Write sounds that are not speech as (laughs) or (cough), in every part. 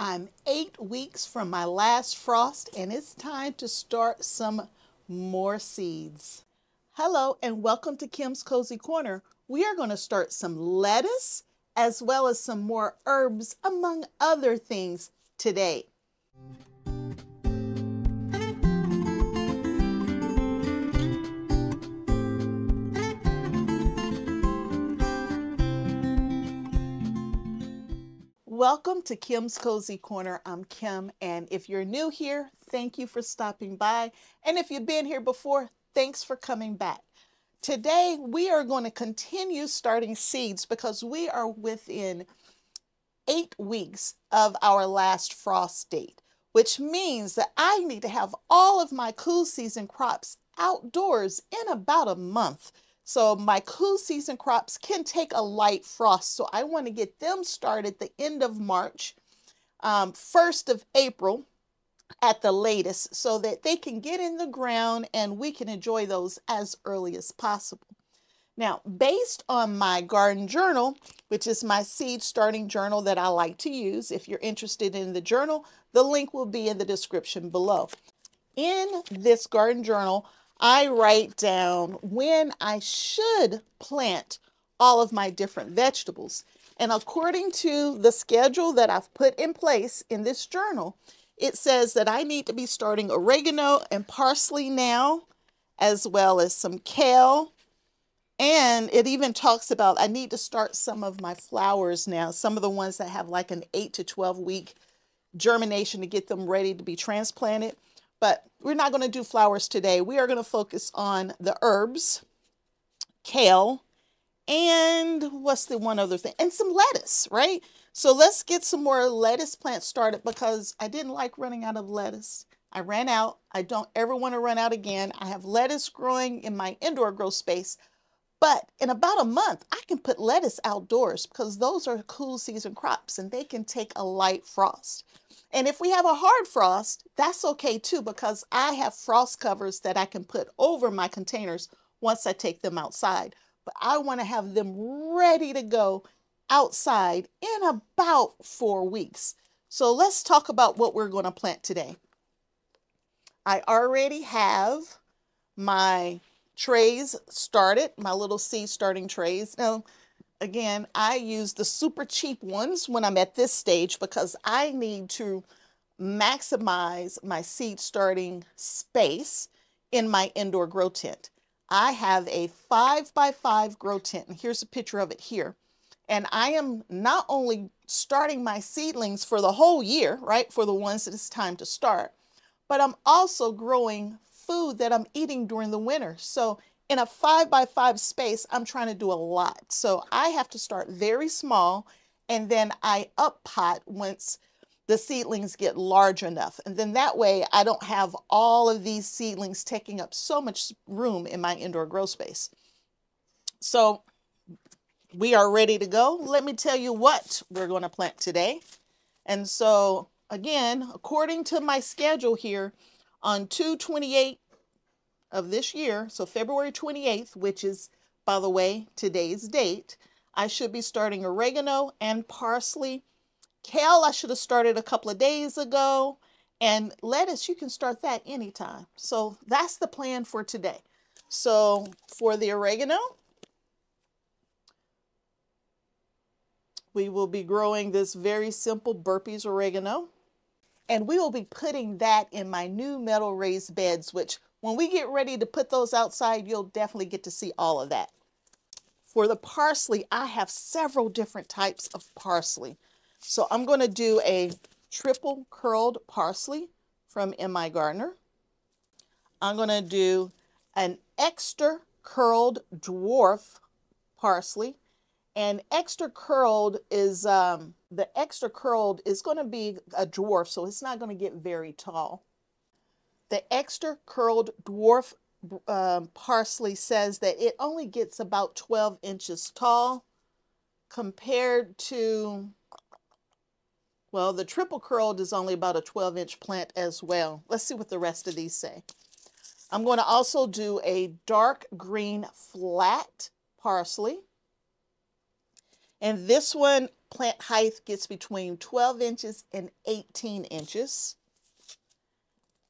I'm eight weeks from my last frost and it's time to start some more seeds. Hello and welcome to Kim's Kozy Korner. We are going to start some lettuce as well as some more herbs among other things today. Welcome to Kim's Kozy Korner. I'm Kim, and if you're new here, thank you for stopping by. And if you've been here before, thanks for coming back. Today, we are going to continue starting seeds because we are within eight weeks of our last frost date, which means that I need to have all of my cool season crops outdoors in about a month. So my cool season crops can take a light frost. So I want to get them started the end of March, um, 1st of April at the latest so that they can get in the ground and we can enjoy those as early as possible. Now, based on my garden journal, which is my seed starting journal that I like to use, if you're interested in the journal, the link will be in the description below. In this garden journal, I write down when I should plant all of my different vegetables. And according to the schedule that I've put in place in this journal, it says that I need to be starting oregano and parsley now, as well as some kale. And it even talks about I need to start some of my flowers now, some of the ones that have like an 8 to 12 week germination to get them ready to be transplanted. But we're not going to do flowers today. We are going to focus on the herbs, kale, and what's the one other thing? And some lettuce, right? So let's get some more lettuce plants started because I didn't like running out of lettuce. I ran out. I don't ever want to run out again. I have lettuce growing in my indoor grow space. But in about a month, I can put lettuce outdoors because those are cool season crops and they can take a light frost. And if we have a hard frost, that's okay too, because I have frost covers that I can put over my containers once I take them outside. But I want to have them ready to go outside in about four weeks. So let's talk about what we're going to plant today. I already have my trays started, my little seed starting trays. Now, again, I use the super cheap ones when I'm at this stage because I need to maximize my seed starting space in my indoor grow tent. I have a five by five grow tent, and here's a picture of it here. And I am not only starting my seedlings for the whole year, right, for the ones that it's time to start, but I'm also growing food that I'm eating during the winter. So in a five by five space, I'm trying to do a lot. So I have to start very small and then I up pot once the seedlings get large enough. And then that way I don't have all of these seedlings taking up so much room in my indoor grow space. So we are ready to go. Let me tell you what we're going to plant today. And so again, according to my schedule here on 228 of this year, so February 28th, which is, by the way, today's date, I should be starting oregano and parsley. Kale, I should have started a couple of days ago. And lettuce, you can start that anytime. So that's the plan for today. So for the oregano, we will be growing this very simple Burpee's oregano. And we will be putting that in my new metal raised beds, which when we get ready to put those outside, you'll definitely get to see all of that. For the parsley, I have several different types of parsley. So I'm going to do a triple curled parsley from MIGardener. I'm going to do an extra curled dwarf parsley. And extra curled is, um, the extra curled is going to be a dwarf, so it's not going to get very tall. The extra curled dwarf um, parsley says that it only gets about 12 inches tall compared to, well, the triple curled is only about a 12 inch plant as well. Let's see what the rest of these say. I'm going to also do a dark green flat parsley. And this one plant height gets between 12 inches and 18 inches.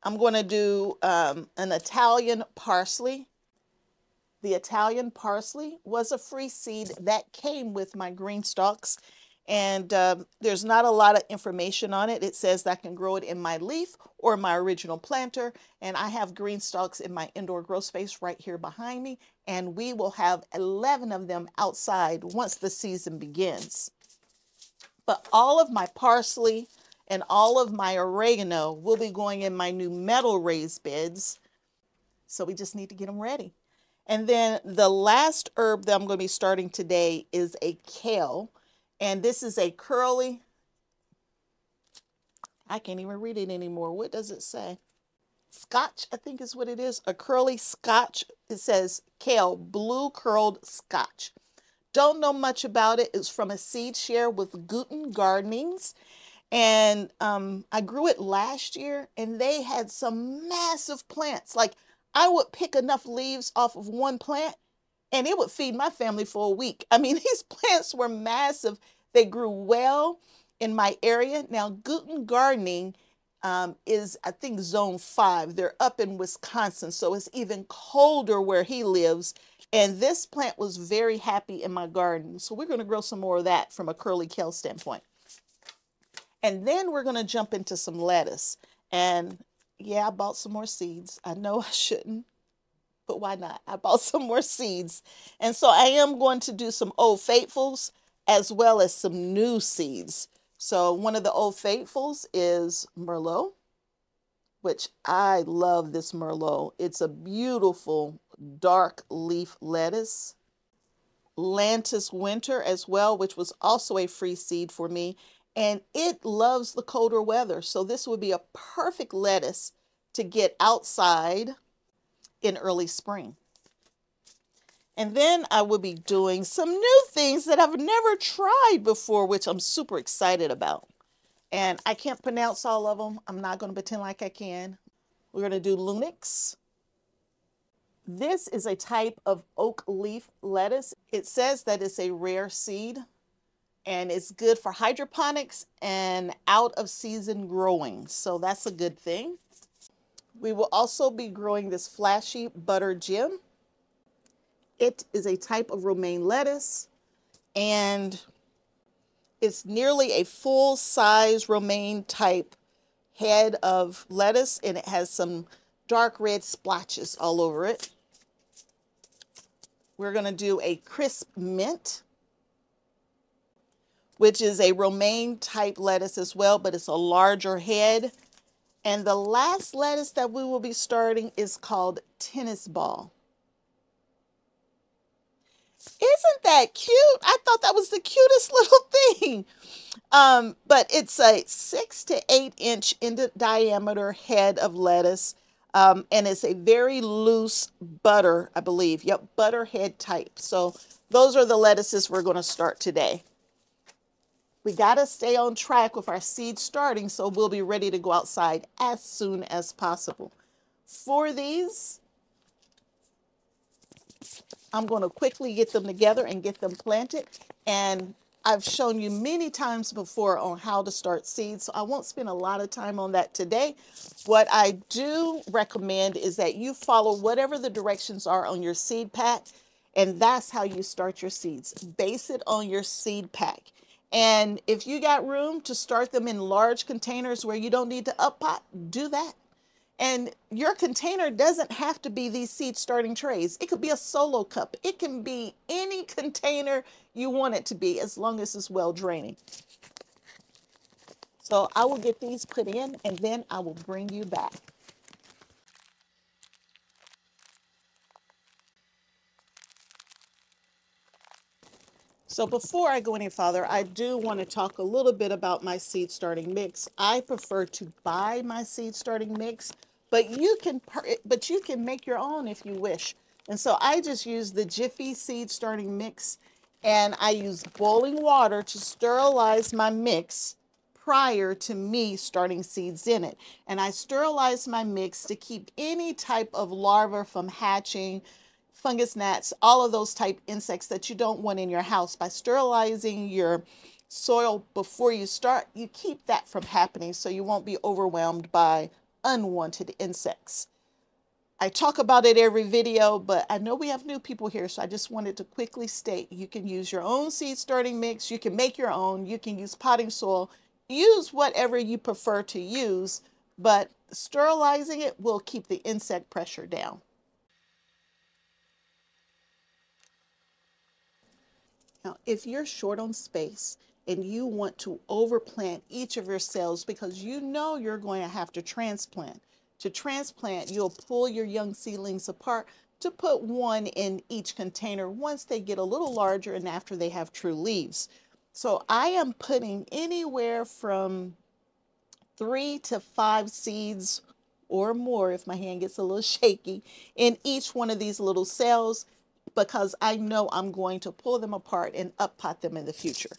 I'm going to do um, an Italian parsley. The Italian parsley was a free seed that came with my GreenStalks and um, there's not a lot of information on it. It says that I can grow it in my leaf or my original planter, and I have GreenStalks in my indoor grow space right here behind me, and we will have 11 of them outside once the season begins. But all of my parsley and all of my oregano will be going in my new metal raised beds, so we just need to get them ready. And then the last herb that I'm going to be starting today is a kale. And this is a curly, I can't even read it anymore. What does it say? Scotch, I think is what it is. A curly scotch. It says kale, blue curled scotch. Don't know much about it. It's from a seed share with Guten Gardenings. And um, I grew it last year and they had some massive plants. Like I would pick enough leaves off of one plant and it would feed my family for a week. I mean, (laughs) these plants were massive. They grew well in my area. Now, Guten Gardening um, is, I think, zone five. They're up in Wisconsin, so it's even colder where he lives. And this plant was very happy in my garden. So we're going to grow some more of that from a curly kale standpoint. And then we're going to jump into some lettuce. And yeah, I bought some more seeds. I know (laughs) I shouldn't but why not? I bought (laughs) some more seeds. And so I am going to do some Old Faithfuls as well as some new seeds. So one of the Old Faithfuls is Merlot, which I love this Merlot. It's a beautiful dark leaf lettuce. Lantus Winter as well, which was also a free seed for me. And it loves the colder weather. So this would be a perfect lettuce to get outside in early spring. And then I will be doing some new things that I've never tried before, which I'm super excited about. And I can't pronounce all of them. I'm not going to pretend like I can. We're going to do Lunix. This is a type of oak leaf lettuce. It says that it's a rare seed and it's good for hydroponics and out of season growing. So that's a good thing. We will also be growing this flashy butter Gem. It is a type of romaine lettuce and it's nearly a full size romaine type head of lettuce and it has some dark red splotches all over it. We're to do a crisp mint, which is a romaine type lettuce as well, but it's a larger head. And the last lettuce that we will be starting is called tennis ball. Isn't that cute? I thought that was the cutest (laughs) little thing. Um, but it's a six to eight inch in diameter head of lettuce. Um, and it's a very loose butter, I believe. Yep, butter head type. So those are the lettuces we're going to start today. We got to stay on track with our seed starting so we'll be ready to go outside as soon as possible. For these, I'm going to quickly get them together and get them planted. And I've shown you many times before on how to start seeds, so I won't spend a lot of time on that today. What I do recommend is that you follow whatever the directions are on your seed pack, and that's how you start your seeds. Base it on your seed pack. And if you got room to start them in large containers where you don't need to up pot, do that. And your container doesn't have to be these seed starting trays. It could be a solo cup. It can be any (laughs) container you want it to be as long as it's well draining. So I will get these put in and then I will bring you back. So before I go any further, I do want to talk a little bit about my seed starting mix. I prefer to buy my seed starting mix, but you can but you can make your own if you wish. And so I just use the Jiffy seed starting mix and I use boiling water to sterilize my mix prior to me starting seeds in it. And I sterilize my mix to keep any type of larva from hatching, fungus gnats, all of those type insects that you don't want in your house by sterilizing your soil before you start, you keep that from happening so you won't be overwhelmed by unwanted insects. I talk about it every video, but I know we have new people here, so I just wanted to quickly state you can use your own seed starting mix, you can make your own, you can use potting soil, use whatever you prefer to use, but sterilizing it will keep the insect pressure down. Now, if you're short on space and you want to overplant each of your cells because you know you're going to have to transplant, to transplant, you'll pull your young seedlings apart to put one in each container once they get a little larger and after they have true leaves. So I am putting anywhere from three to five seeds or more if my hand gets a little (laughs) shaky in each one of these little cells because I know I'm going to pull them apart and up pot them in the future.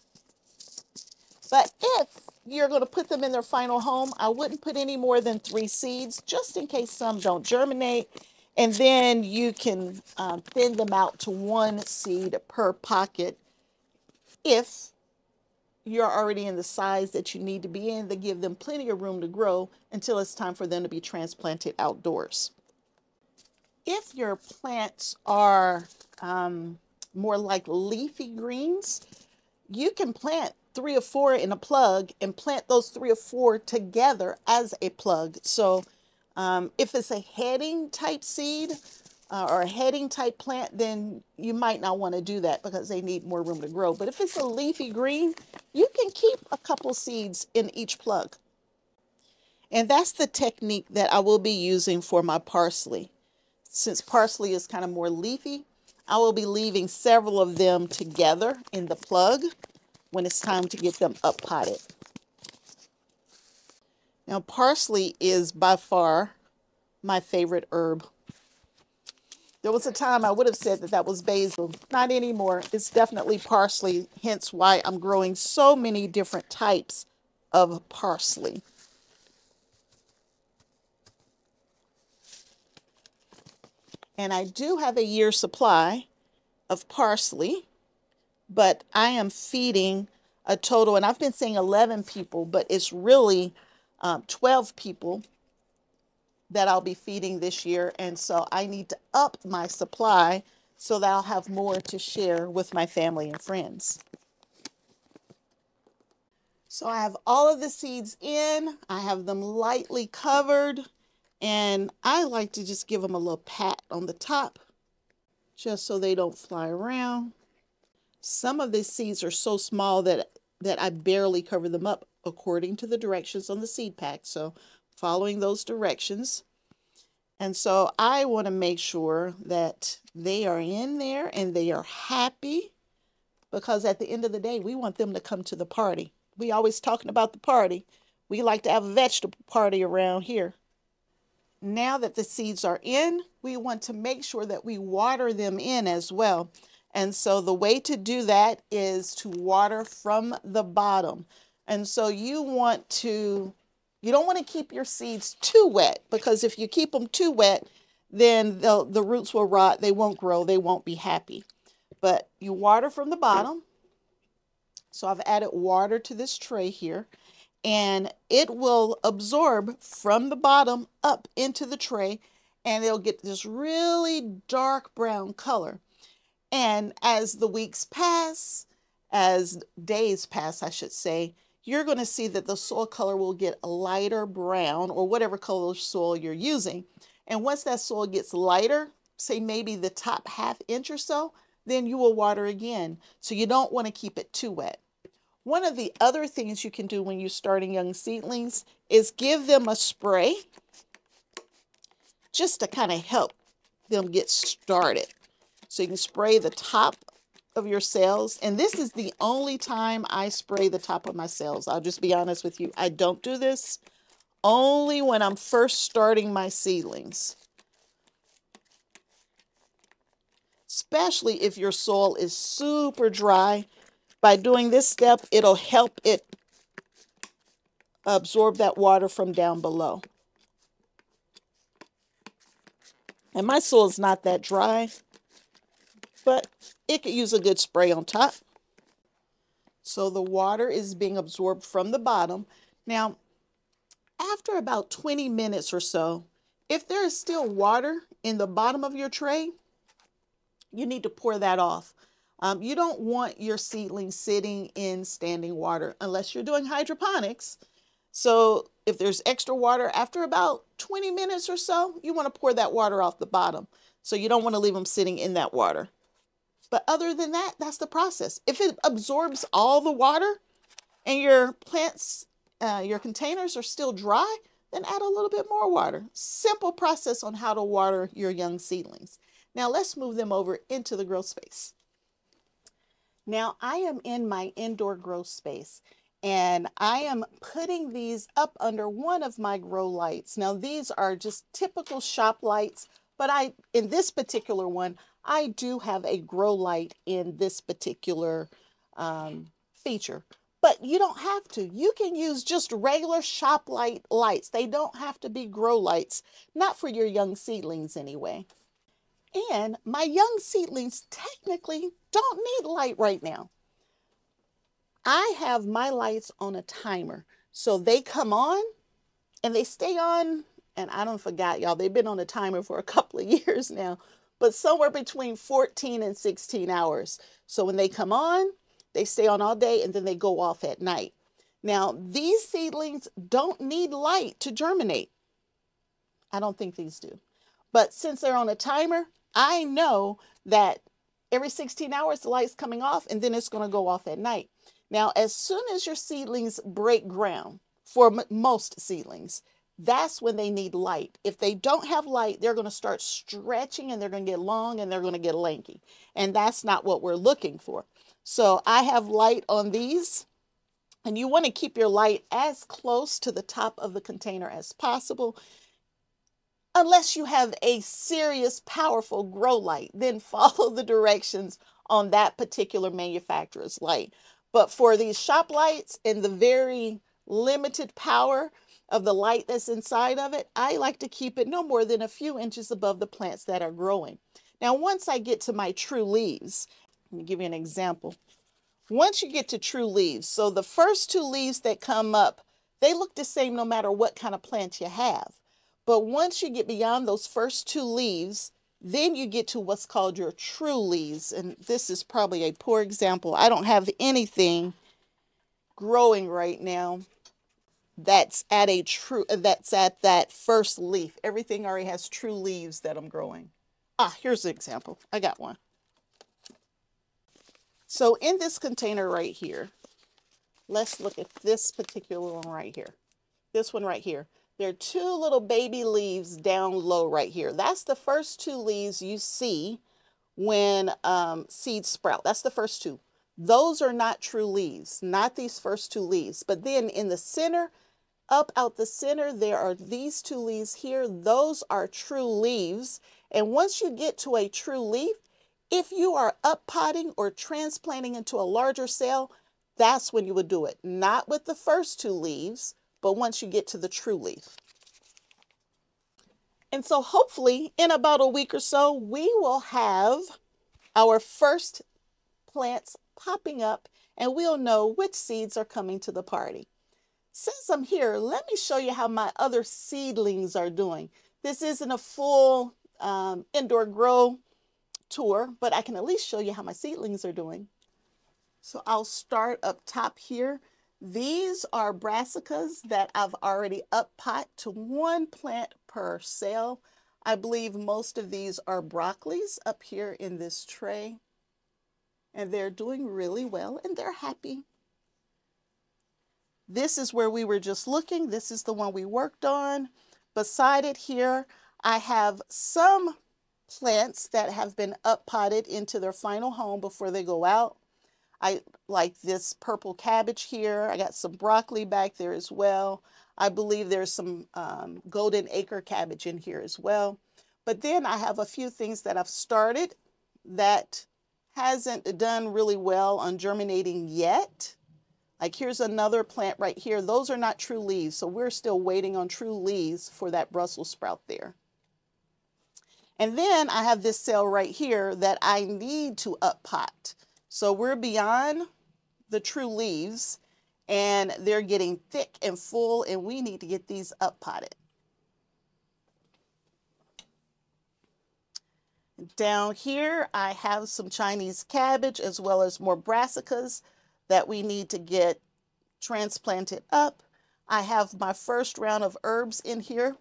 But if you're going to put them in their final home, I wouldn't put any more than three seeds just in case some don't germinate. And then you can um, thin them out to one seed per pocket if you're already in the size that you need to be in. They give them plenty of room to grow until it's time for them to be transplanted outdoors. If your plants are um, more like leafy greens, you can plant three or four in a plug and plant those three or four together as a plug. So um, if it's a heading type seed uh, or a heading type plant, then you might not want to do that because they need more room to grow. But if it's a leafy green, you can keep a couple seeds in each plug. And that's the technique that I will be using for my parsley. Since parsley is kind of more leafy, I will be leaving several of them together in the plug when it's time to get them up potted. Now parsley is by far my favorite herb. There was a time I would have said that that was basil. Not anymore. It's definitely parsley, hence why I'm growing so many different types of parsley. And I do have a year supply of parsley but I am feeding a total, and I've been saying 11 people, but it's really um, 12 people that I'll be feeding this year. And so I need to up my supply so that I'll have more to share with my family and friends. So I have all of the seeds in, I have them lightly covered, and I like to just give them a little pat on the top just so they don't fly around. Some of these seeds are so small that, that I barely cover them up according to the directions on the seed pack. So following those directions. And so I want to make sure that they are in there and they are happy because at the end of the day, we want them to come to the party. We always talking about the party. We like to have a vegetable party around here. Now that the seeds are in, we want to make sure that we water them in as well. And so the way to do that is to water from the bottom. And so you want to, you don't want to keep your seeds too wet because if you keep them too wet, then the, the roots will rot, they won't grow, they won't be happy. But you water from the bottom. So I've added water to this tray here and it will absorb from the bottom up into the tray and it'll get this really dark brown color. And as the weeks pass, as days pass, I should say, you're going to see that the soil color will get a lighter brown or whatever color soil you're using. And once that soil gets lighter, say maybe the top half inch or so, then you will water again. So you don't want to keep it too wet. One of the other things you can do when you're starting young seedlings is give them a spray just to kind of help them get started. So you can spray the top of your cells. And this is the only time I spray the top of my cells. I'll just be honest with you. I don't do this only when I'm first starting my seedlings. Especially if your soil is super dry. By doing this step, it'll help it absorb that water from down below. And my soil is not that dry but it could use a good spray on top. So the water is being absorbed from the bottom. Now, after about 20 minutes or so, if there is still water in the bottom of your tray, you need to pour that off. Um, you don't want your seedlings sitting in standing water unless you're doing hydroponics. So if there's extra water after about 20 minutes or so, you want to pour that water off the bottom. So you don't want to leave them sitting in that water. But other than that, that's the process. If it absorbs all the water and your plants, uh, your containers are still dry, then add a little bit more water. Simple process on how to water your young seedlings. Now let's move them over into the grow space. Now I am in my indoor grow space and I am putting these up under one of my grow lights. Now these are just typical shop lights, but I, in this particular one, I do have a grow light in this particular um, feature. But you don't have to. You can use just regular shop light lights. They don't have to be grow lights, not for your young seedlings anyway. And my young seedlings technically don't need light right now. I have my lights on a timer. So they come on and they stay on, and I don't forget, y'all, they've been on a timer for a (laughs) couple of years now but somewhere between 14 and 16 hours. So when they come on, they stay on all day and then they go off at night. Now, these seedlings don't need light to germinate. I don't think these do. But since they're on a timer, I know that every 16 hours the light's coming off and then it's going to go off at night. Now, as soon as your seedlings break ground, for most seedlings, that's when they need light. If they don't have light, they're going to start stretching and they're going to get long and they're going to get lanky. And that's not what we're looking for. So I have light on these. And you want to keep your light as close to the top of the container as possible. Unless you have a serious, powerful grow light, then (laughs) follow the directions on that particular manufacturer's light. But for these shop lights and the very limited power, of the light that's inside of it, I like to keep it no more than a few inches above the plants that are growing. Now, once I get to my true leaves, let me give you an example. Once you get to true leaves, so the first two leaves that come up, they look the same no matter what kind of plant you have. But once you get beyond those first two leaves, then you get to what's called your true leaves. And this is probably a poor example. I don't have anything growing right now that's at a true that's at that first leaf. Everything already has true leaves that i'm growing. Ah here's an example. I got one. So in this container right here let's look at this particular one right here. This one right here there are two little baby leaves down low right here that's the first two leaves you see when um, seeds sprout that's the first two those are not true leaves not these first two leaves but then in the center up out the center, there are these two leaves here. Those are true leaves. And once you get to a true leaf, if you are up potting or transplanting into a larger cell, that's when you would do it. Not with the first two leaves, but once you get to the true leaf. And so hopefully in about a week or so, we will have our first plants popping up and we'll know which seeds are coming to the party. Since I'm here, let me show you how my other seedlings are doing. This isn't a full um, indoor grow tour, but I can at least show you how my seedlings are doing. So I'll start up top here. These are brassicas that I've already up pot to one plant per cell. I believe most of these are broccolis up here in this tray. And they're doing really well and they're happy. This is where we were just looking. This is the one we worked on. Beside it here, I have some plants that have been up potted into their final home before they go out. I like this purple cabbage here. I got some broccoli back there as well. I believe there's some um, golden acre cabbage in here as well. But then I have a few things that I've started that hasn't done really well on germinating yet. Like here's another plant right here. Those are not true leaves, so we're still waiting on true leaves for that Brussels sprout there. And then I have this cell right here that I need to up pot. So we're beyond the true leaves and they're getting thick and full and we need to get these up potted. Down here, I have some Chinese cabbage as well as more brassicas that we need to get transplanted up. I have my first round of herbs in here.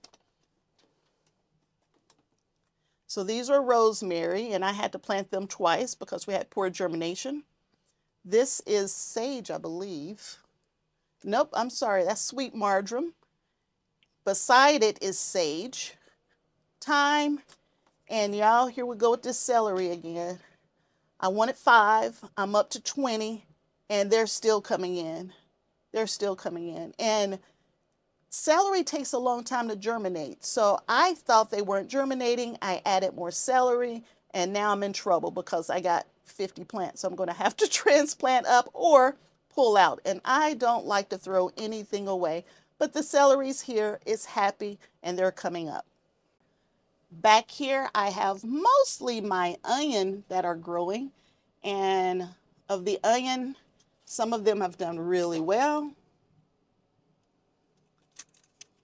So these are rosemary, and I had to plant them twice because we had poor germination. This is sage, I believe. Nope, I'm sorry, that's sweet marjoram. Beside it is sage, thyme, and y'all, here we go with this celery again. I wanted five, I'm up to 20, and they're still coming in. They're still coming in. And celery takes a long time to germinate. So I thought they weren't germinating. I added more celery and now I'm in trouble because I got 50 plants. So I'm going to have to (laughs) transplant up or pull out. And I don't like to throw anything away. But the celery's here, it's happy, and they're coming up. Back here, I have mostly my onion that are growing. And of the onion, some of them have done really well.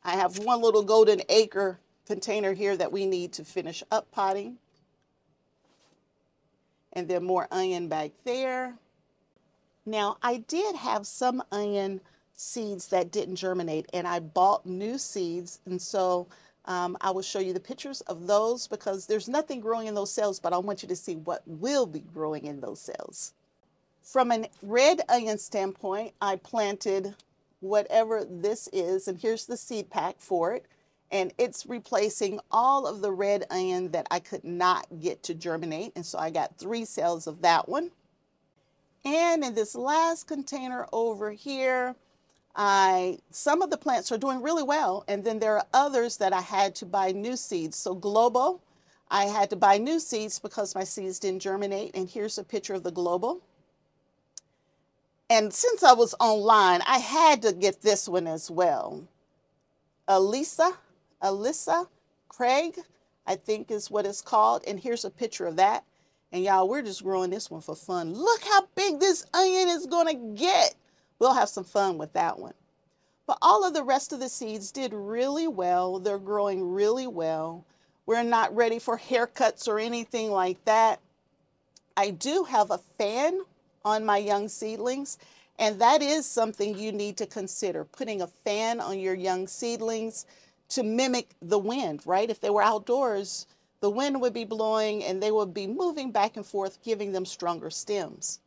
I have one little golden acre container here that we need to finish up potting. And then more onion back there. Now, I did have some onion seeds that didn't germinate, and I bought new seeds. And so um, I will show you the pictures of those because there's nothing growing in those cells, but I want you to see what will be growing in those cells. From a red onion standpoint, I planted whatever this is, and here's the seed pack for it. And it's replacing all of the red onion that I could not get to germinate. And so I got three cells of that one. And in this last container over here, I some of the plants are doing really well. And then there are others that I had to buy new seeds. So Global, I had to buy new seeds because my seeds didn't germinate. And here's a picture of the Global. And since I was online, I had to get this one as well. Elisa, Alyssa Craig, I think is what it's called. And here's a picture of that. And y'all, we're just growing this one for fun. Look how big this onion is going to get. We'll have some fun with that one. But all of the rest of the seeds did really well. They're growing really well. We're not ready for haircuts or anything like that. I do have a fan on my young seedlings. And that is something you need to consider, putting a fan on your young seedlings to mimic the wind, right? If they were outdoors, the wind would be blowing and they would be moving back and forth, giving them stronger stems.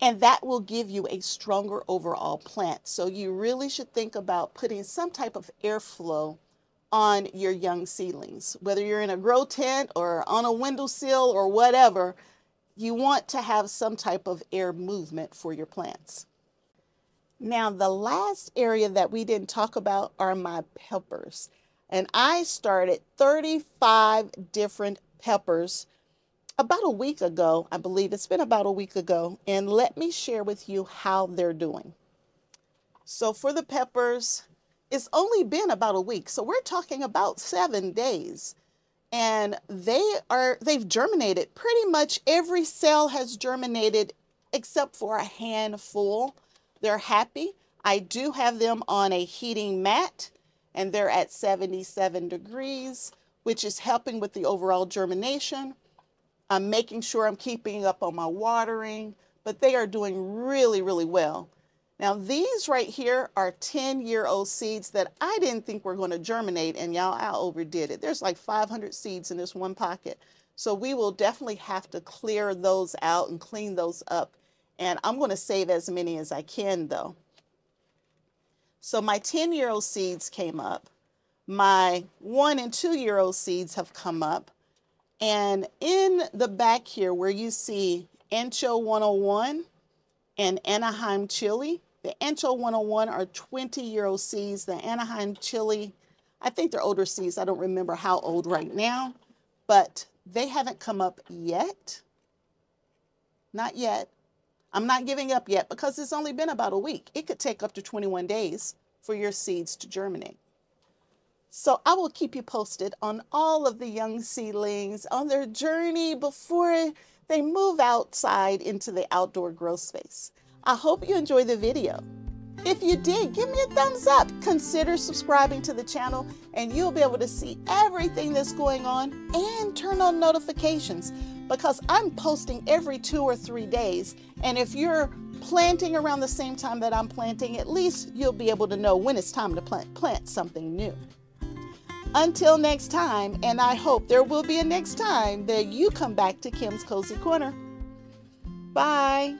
And that will give you a stronger overall plant. So you really should think about putting some type of airflow on your young seedlings. Whether you're in a grow tent or on a windowsill or whatever, you want to have some type of air movement for your plants. Now, the last area that we didn't talk about are my peppers. And I started 35 different peppers about a week ago. I believe it's been about a week ago. And let me share with you how they're doing. So for the peppers, it's only been about a week. So we're talking about seven days and they are they've germinated. Pretty much every cell has germinated except for a handful. They're happy. I do have them on a heating mat and they're at 77 degrees which is helping with the overall germination. I'm making sure i'm keeping up on my watering but they are doing really really well now these right here are 10 year old seeds that I didn't think were going to germinate and y'all I overdid it. There's like 500 seeds in this one pocket. So we will definitely have to clear those out and clean those up. And I'm going to save as many as I can though. So my 10 year old seeds came up. My one and two year old seeds have come up. And in the back here where you see Ancho 101 and Anaheim chili, the Ancho 101 are 20 year old seeds. The Anaheim chili, I think they're older seeds. I don't remember how old right now, but they haven't come up yet. Not yet. I'm not giving up yet because it's only been about a week. It could take up to 21 days for your seeds to germinate. So I will keep you posted on all of the young seedlings on their journey before they move outside into the outdoor growth space. I hope you enjoyed the video. If you did, give me a thumbs up. Consider subscribing to the channel and you'll be able to see everything that's going on and turn on notifications because I'm posting every two or three days. And if you're planting around the same time that I'm planting, at least you'll be able to know when it's time to plant, plant something new. Until next time, and I hope there will be a next time that you come back to Kim's Kozy Korner. Bye.